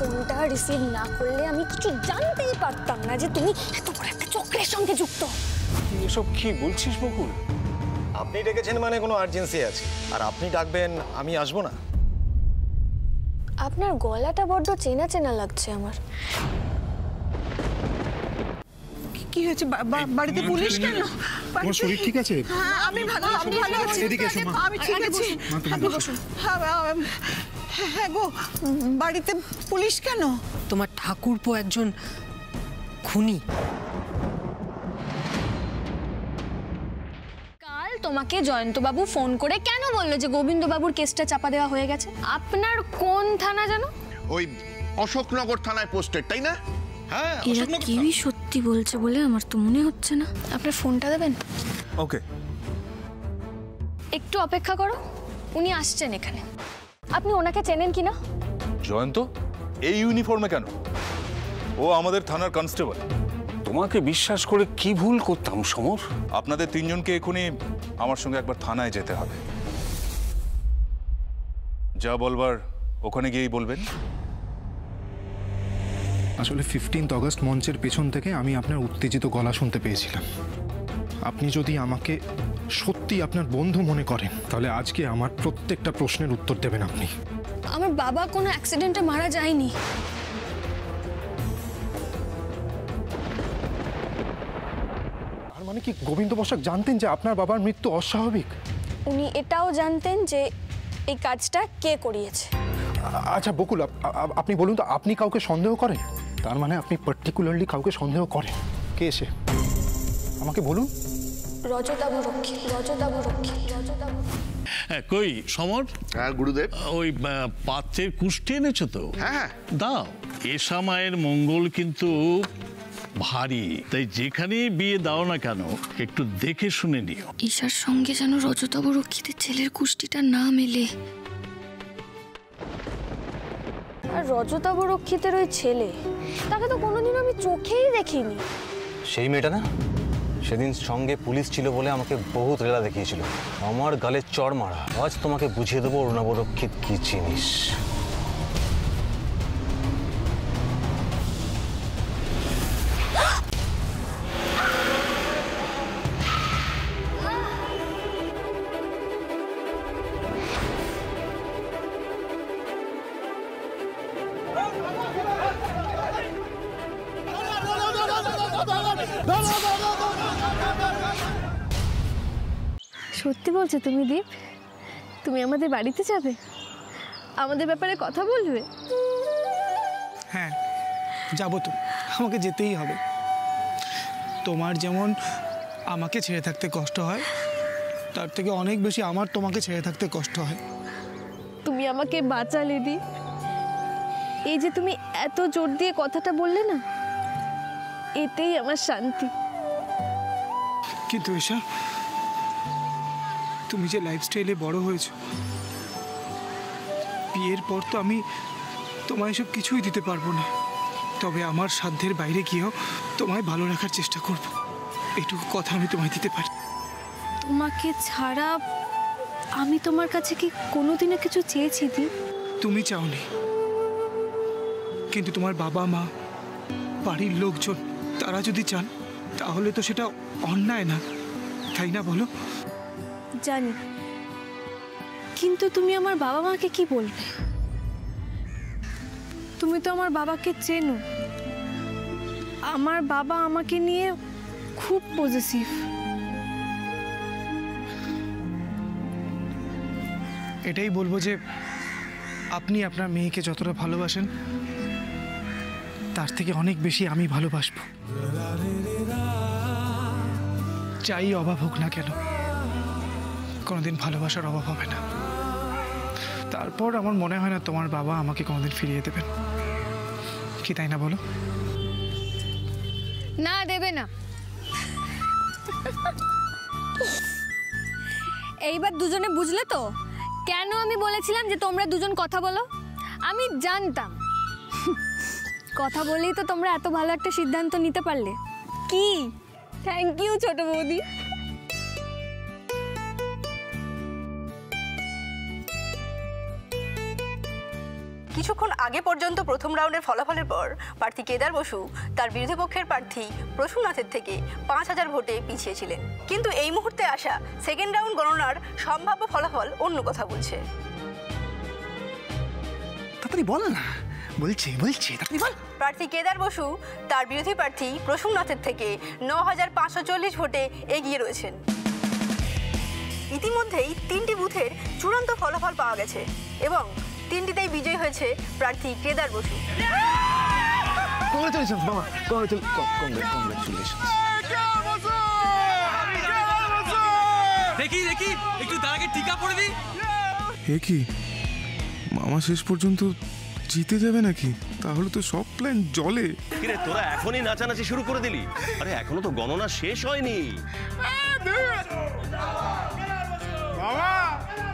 ফোনটা রিসিভ না করলে আমি কিছু জানতেই পারতাম না যে তুমি এত বড় একটা চক্রের সঙ্গে যুক্ত। এসব কি বলছিস বকুল? আপনি ডেকেছেন মানে কোনো আর্জেন্সি আছে। আর আপনি ডাকবেন আমি আসব না। আপনার গলাটা বড্ড চেনা চেনা লাগছে আমার। কি হয়েছে? বাড়িতে পুলিশ কেন? তোমার শরীর ঠিক আছে? হ্যাঁ, আমি ভালো আমি ভালো আছি। এদিকে এসো, মা। আমি ঠিক আছি। আপনি বসুন। হ্যাঁ, হ্যাঁ, হ্যাঁ গো বাড়িতে পুলিশ কেন? তোমার ঠাকুরপো একজন খুনি। কাল তোমাকে জয়ন্তবাবু ফোন করে কেন বলল যে গোবিন্দবাবুর কেসটা চাপা দেওয়া হয়ে গেছে? আপনার কোন থানা জানো? ওই অশোকনগর থানায় পোস্টেড তাই না? হ্যাঁ এরা কেউই সত্যি বলছে বলে আমার তো মনে হচ্ছে না। আপনার ফোনটা দেবেন? ওকে। একটু অপেক্ষা করো উনি আসছেন এখানে। আপনি ওনাকে চেনেন কি না জয়ন্ত এই ইউনিফর্মে কেন? ও আমাদের থানার কনস্টেবল তোমাকে বিশ্বাস করে কি ভুল করতাম সমর? আপনাদের তিনজনকে এখনই আমার সঙ্গে একবার থানায় যেতে হবে। যা বলবার ওখানে গিয়েই বলবেন। আসলে ফিফটিন্থ অগস্ট মঞ্চের পেছন থেকে আমি আপনার উত্তেজিত গলা শুনতে পেয়েছিলাম। আপনি যদি আমাকে সত্যি আপনার বন্ধু মনে করেন তাহলে আজকে আমার প্রত্যেকটা প্রশ্নের উত্তর দেবেন আপনি। আমার বাবা কোনো অ্যাক্সিডেন্টে মারা যায়নি। আর মানে কি গোবিন্দ বসাক জানতেন যে আপনার বাবার মৃত্যু অস্বাভাবিক? উনি এটাও জানতেন যে এই কাজটা কে করিয়েছে। আচ্ছা বকুল আপ- আপনি বলুন তো আপনি কাউকে সন্দেহ করেন? তার মানে আপনি পার্টিকুলারলি কাউকে সন্দেহ করেন? কে এসে আমাকে বলুন। রজতাবু রক্ষী রজতাবু রক্ষী রজতাবু হ্যাঁ কই সমর? হ্যাঁ গুরুদেব। ওই পাত্রের কুষ্টি এনেছো তো? হ্যাঁ হ্যাঁ। দাও। এসা মায়ের মঙ্গল কিন্তু ভারী। তাই যেখানে বিয়ে দাও না কেন একটু দেখে শুনে নিও। ঈশার সঙ্গে যেন রজতাবু রক্ষীতে ছেলের কুষ্টিটা না মেলে। আর রজতাবু রক্ষিতের ওই ছেলে তাকে তো কোনোদিন আমি চোখেই দেখিনি। সেই মেয়েটা না? সেদিন সঙ্গে পুলিশ ছিল বলে আমাকে বহুত রেলা দেখিয়েছিল। আমার গালে চড় মারা। আজ তোমাকে বুঝিয়ে দেবো অরুণাবরক্ষিত কি জিনিস। সত্যি বলছো তুমি দীপ? তুমি আমাদের বাড়িতে যাবে? আমাদের ব্যাপারে কথা বলবে? হ্যাঁ যাব তো। আমাকে যেতেই হবে। তোমার যেমন আমাকে ছেড়ে থাকতে কষ্ট হয় তার থেকে অনেক বেশি আমার তোমাকে ছেড়ে থাকতে কষ্ট হয়। তুমি আমাকে বাঁচালে দি এই যে তুমি এত জোর দিয়ে কথাটা বললে না এতেই আমার শান্তি। কিন্তু এসা তুমি যে লাইফস্টাইলে বড় হয়েছো বিয়ের পর তো আমি তোমায় এসব কিছুই দিতে পারব না। তবে আমার সাধ্যের বাইরে গিয়েও তোমায় ভালো রাখার চেষ্টা করব। এটুকু কথা আমি তোমায় দিতে পারি। তোমাকে ছাড়া আমি তোমার কাছে কি কোনোদিনও কিছু চেয়েছি দি তুমি চাওনি। কিন্তু তোমার বাবা মা বাড়ির লোকজন তারা যদি চান তাহলে তো সেটা অন্যায় না। তাই না বলো? জানি। কিন্তু তুমি আমার বাবা মাকে কি বলবে তুমি তো আমার বাবাকে চেনো। আমার বাবা আমাকে নিয়ে খুব পজিটিভ এটাই বলব যে আপনি আপনার মেয়েকে যতটা ভালোবাসেন তার থেকে অনেক বেশি আমি ভালোবাসবো। চাই অভাব হোক না কেন, কোনোদিন ভালোবাসার অভাব হবে না। তারপর আমার মনে হয় না তোমার বাবা আমাকে কোনোদিন ফিরিয়ে দেবেন। কি তাই না বলো? না, দেবে না। এইবার দুজনে বুঝলে তো? কেন আমি বলেছিলাম যে তোমরা দুজন কথা বলো? আমি জানতাম। কথা বলেই তো তোমরা এত ভালো একটা সিদ্ধান্ত নিতে পারলে। কি? থ্যাংক ইউ ছোট বৌদি। কিছুক্ষণ আগে পর্যন্ত প্রথম রাউন্ডের ফলাফলের পর প্রার্থী কেদার বসু তার বিরোধী পক্ষের প্রার্থী প্রসূননাথের থেকে পাঁচ হাজার ভোটে পিছিয়ে ছিলেন। কিন্তু এই মুহূর্তে আসা সেকেন্ড রাউন্ড গণনার সম্ভাব্য ফলাফল অন্য কথা বলছে। তাড়াতাড়ি বল না। বলছি বলছি বল প্রার্থী কেদার বসু তার বিরোধী প্রার্থী প্রসূননাথের থেকে ন হাজার পাঁচশো চল্লিশ ভোটে এগিয়ে রয়েছেন। ইতিমধ্যেই তিনটি বুথের চূড়ান্ত ফলাফল পাওয়া গেছে এবং তিনটিতেই বিজয়ী হয়েছে প্রার্থী কেদার বসু। কংগ্রেচুলেশন মামা। কংগ্রেচুলেশন দেখি দেখি একটু আগে টিকা পড়ে দিই। এ কি? মামা শেষ পর্যন্ত জিতে যাবে নাকি? তাহলে তো সব প্ল্যান জলে। কিরে তোরা এখনই নাচানাচি শুরু করে দিলি? আরে এখনও তো গণনা শেষ হয়নি। মামা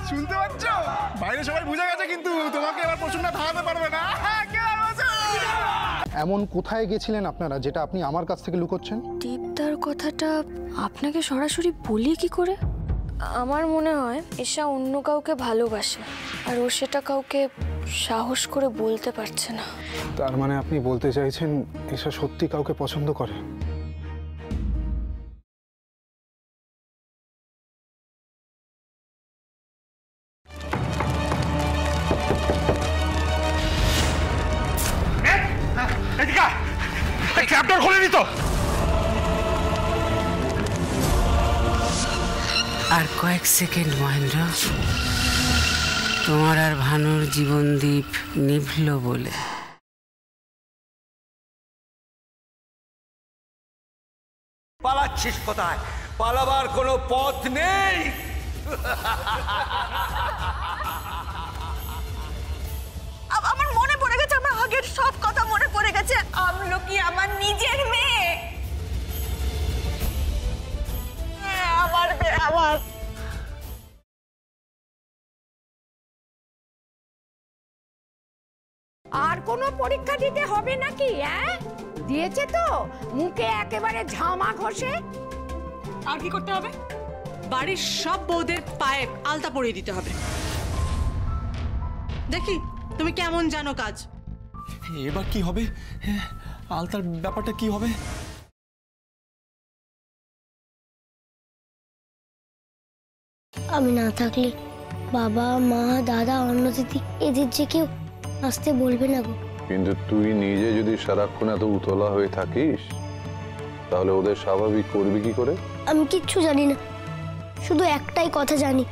শুনতে পাচ্ছ? বাইরে সবাই বুঝে গেছে কিন্তু তোমাকে এবার প্রশ্নটা থামাতে পারবে না। এমন কোথায় গেছিলেন আপনারা যেটা আপনি আমার কাছ থেকে লুকোচ্ছেন? দীপদার কথাটা আপনাকে সরাসরি বলি কি করে? আমার মনে হয় এসা অন্য কাউকে ভালোবাসে আর ও সেটা কাউকে সাহস করে বলতে পারছে না। তার মানে আপনি বলতে চাইছেন এসা সত্যি কাউকে পছন্দ করে? আর কয়েক সেকেন্ড মহেন্দ্র। তোমার আর ভানুর জীবনদীপ নিভল বলে। পালাচ্ছিস কোথায়? পালাবার কোনো পথ নেই। আমার মনে পড়ে গেছে আমার আগের সব কথা মনে পড়ে গেছে। আমলো কি আমার নিজের মেয়ে। হ্যাঁ, আমার মেয়ে আমার। আর কোনো পরীক্ষা দিতে হবে নাকি হ্যাঁ? দিয়েছে তো মুখে একেবারে ঝামা ঘষে। আর কি করতে হবে? বাড়ির সব বউদের পায়ে আলতা পরিয়ে দিতে হবে। দেখি তুমি কেমন জানো কাজ? এবার কি হবে? হ্যাঁ, আলতার ব্যাপারটা কি হবে? আমি না থাকলে বাবা মা দাদা অন্নদিদি এদের যে কেউ আসতে বলবে না গো। কিন্তু তুই নিজে যদি সারাক্ষণ এত উতলা হয়ে থাকিস তাহলে ওদের স্বাভাবিক করবি কি করে? আমি কিচ্ছু জানি না। শুধু একটাই কথা জানি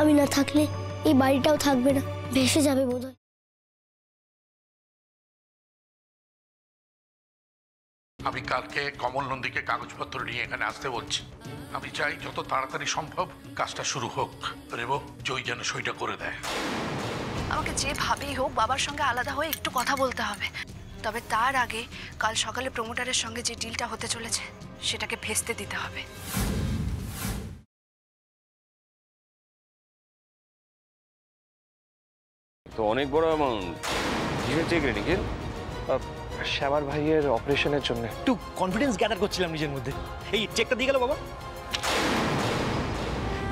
আমি না থাকলে এই বাড়িটাও থাকবে না ভেসে যাবে বোধহয়। আমি কালকে কমল নন্দীকে কাগজপত্র নিয়ে এখানে আসতে বলছি। আমি চাই যত তাড়াতাড়ি সম্ভব কাজটা শুরু হোক। রেবো জয় যেন সইটা করে দেয়। আমাকে যেভাবেই হোক বাবার সঙ্গে আলাদা হয়ে একটু কথা বলতে হবে। তবে তার আগে কাল সকালে প্রমোটারের সঙ্গে যে ডিলটা হতে চলেছে সেটাকে ভেস্তে দিতে হবে। তো অনেক বড় অ্যামাউন্ট কিসের চেক শ্যামার ভাইয়ের অপারেশনের জন্য। একটু কনফিডেন্স গ্যাদার করছিলাম নিজের মধ্যে। এই চেকটা দিয়ে গেল বাবা।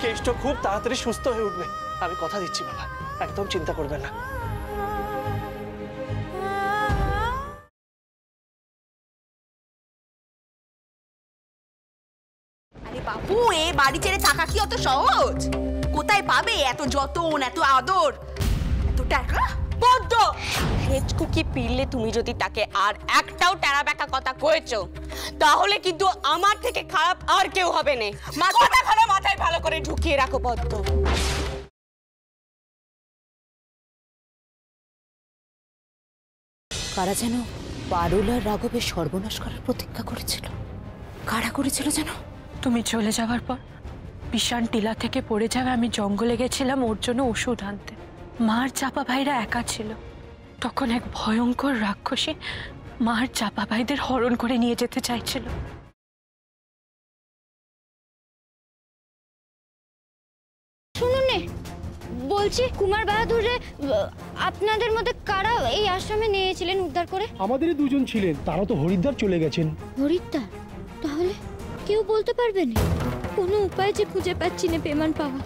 কেসটা খুব তাড়াতাড়ি সুস্থ হয়ে উঠবে। আমি কথা দিচ্ছি বাবা। একদম চিন্তা করবেন না। বাবু এ বাড়ি ছেড়ে থাকা কি অত সহজ? কোথায় পাবে এত যতন এত আদর? এত টাকা? হেচকুকি পিরলে তুমি যদি তাকে আর একটাও টেরা ব্যাকা কথা কয়েছো তাহলে কিন্তু আমার থেকে খারাপ আর কেউ হবে না। মাথাটা খারাপ মাথায় ভালো করে ঢুকিয়ে রাখো পদ্ম কারা যেন পারুল আর রাঘবের সর্বনাশ করার প্রতীক্ষা করেছিল? কারা করেছিল যেন? তুমি চলে যাওয়ার পর বিশান টিলা থেকে পড়ে যাবে আমি জঙ্গলে গেছিলাম, ওর জন্য ওষুধ আনতে। মার চাপা ভাইরা একা ছিল। তখন এক ভয়ঙ্কর রাক্ষসী মার চাপা ভাইদের হরণ করে নিয়ে যেতে চাইছিল। বলছি কুমার বাহাদুরে আপনাদের মধ্যে কারা এই আশ্রমে নিয়েছিলেন উদ্ধার করে? আমাদেরই দুজন ছিলেন তারা তো হরিদ্বার চলে গেছেন। হরিদ্বার? তাহলে কেউ বলতে পারবেন না? কোনো উপায় যে খুঁজে পাচ্ছি না পেমান পাওয়া।